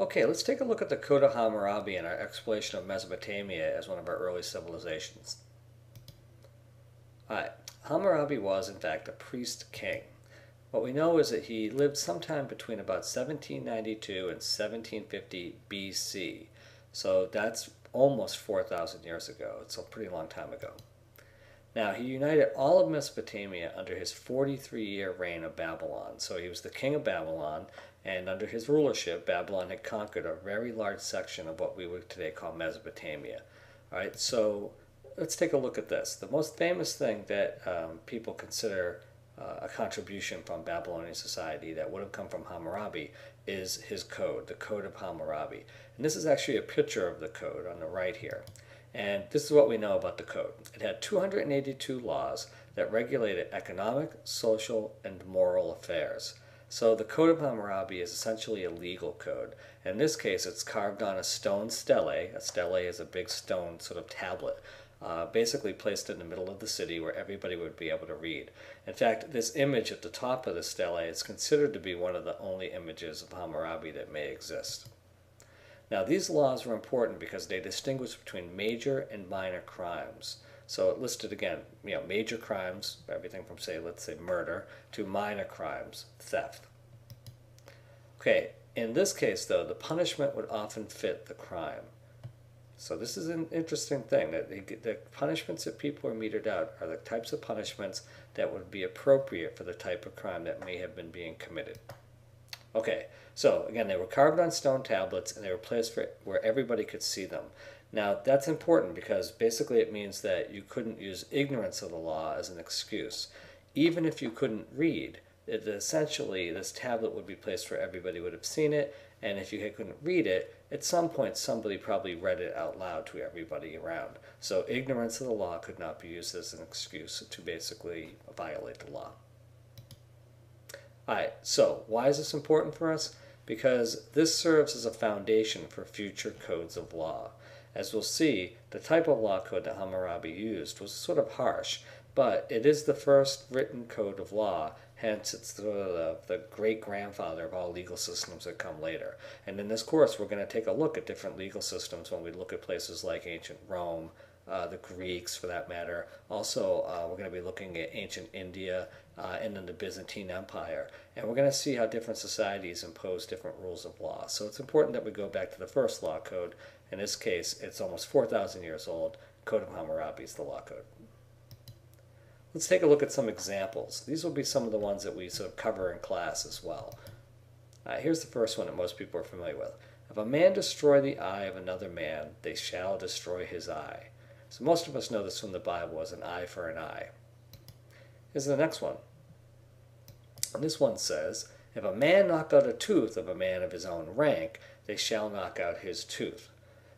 Okay, let's take a look at the Code of Hammurabi and our exploration of Mesopotamia as one of our early civilizations. Alright, Hammurabi was in fact a priest king. What we know is that he lived sometime between about 1792 and 1750 BC. So that's almost 4,000 years ago. It's a pretty long time ago. Now, he united all of Mesopotamia under his 43 year reign of Babylon. So he was the king of Babylon, and under his rulership, Babylon had conquered a very large section of what we would today call Mesopotamia. All right, so let's take a look at this. The most famous thing that um, people consider uh, a contribution from Babylonian society that would have come from Hammurabi is his code, the Code of Hammurabi. And this is actually a picture of the code on the right here. And this is what we know about the code. It had 282 laws that regulated economic, social, and moral affairs. So the Code of Hammurabi is essentially a legal code. In this case, it's carved on a stone stele. A stele is a big stone sort of tablet, uh, basically placed in the middle of the city where everybody would be able to read. In fact, this image at the top of the stele is considered to be one of the only images of Hammurabi that may exist. Now, these laws were important because they distinguish between major and minor crimes. So it listed again, you know, major crimes, everything from say, let's say murder, to minor crimes, theft. Okay, in this case though, the punishment would often fit the crime. So this is an interesting thing that the, the punishments that people are meted out are the types of punishments that would be appropriate for the type of crime that may have been being committed. Okay, so again, they were carved on stone tablets and they were placed for, where everybody could see them. Now, that's important because basically it means that you couldn't use ignorance of the law as an excuse. Even if you couldn't read, it essentially this tablet would be placed where everybody would have seen it, and if you couldn't read it, at some point somebody probably read it out loud to everybody around. So ignorance of the law could not be used as an excuse to basically violate the law. Alright, so why is this important for us? Because this serves as a foundation for future codes of law. As we'll see, the type of law code that Hammurabi used was sort of harsh, but it is the first written code of law, hence it's the, the, the great-grandfather of all legal systems that come later. And in this course, we're going to take a look at different legal systems when we look at places like ancient Rome, uh, the Greeks for that matter. Also, uh, we're going to be looking at ancient India uh, and then the Byzantine Empire. And we're going to see how different societies impose different rules of law. So it's important that we go back to the first law code. In this case, it's almost 4,000 years old. Code of Hammurabi is the law code. Let's take a look at some examples. These will be some of the ones that we sort of cover in class as well. Uh, here's the first one that most people are familiar with. If a man destroy the eye of another man, they shall destroy his eye. So most of us know this from the Bible as an eye for an eye. Here's the next one. And this one says, If a man knock out a tooth of a man of his own rank, they shall knock out his tooth.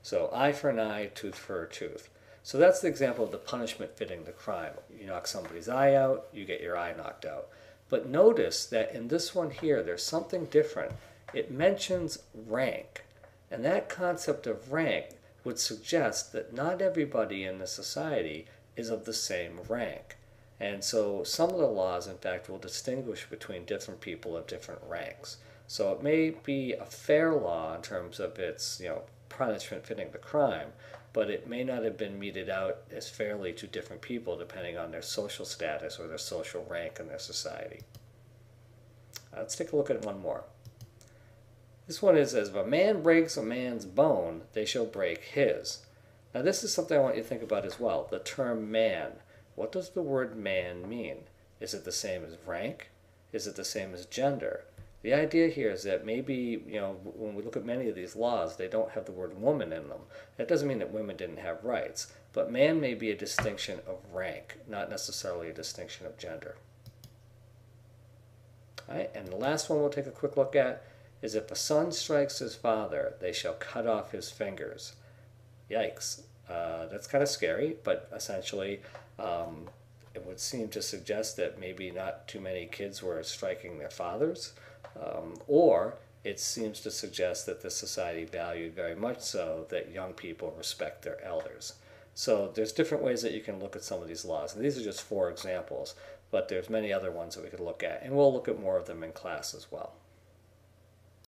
So eye for an eye, tooth for a tooth. So that's the example of the punishment fitting the crime. You knock somebody's eye out, you get your eye knocked out. But notice that in this one here, there's something different. It mentions rank. And that concept of rank would suggest that not everybody in the society is of the same rank. And so some of the laws, in fact, will distinguish between different people of different ranks. So it may be a fair law in terms of its, you know, punishment fitting the crime, but it may not have been meted out as fairly to different people depending on their social status or their social rank in their society. Uh, let's take a look at one more. This one is as if a man breaks a man's bone, they shall break his. Now this is something I want you to think about as well. The term man. What does the word man mean? Is it the same as rank? Is it the same as gender? The idea here is that maybe, you know, when we look at many of these laws, they don't have the word woman in them. That doesn't mean that women didn't have rights, but man may be a distinction of rank, not necessarily a distinction of gender. All right, and the last one we'll take a quick look at is if a son strikes his father, they shall cut off his fingers. Yikes. Uh, that's kind of scary, but essentially um, it would seem to suggest that maybe not too many kids were striking their fathers, um, or it seems to suggest that the society valued very much so that young people respect their elders. So there's different ways that you can look at some of these laws, and these are just four examples, but there's many other ones that we could look at, and we'll look at more of them in class as well.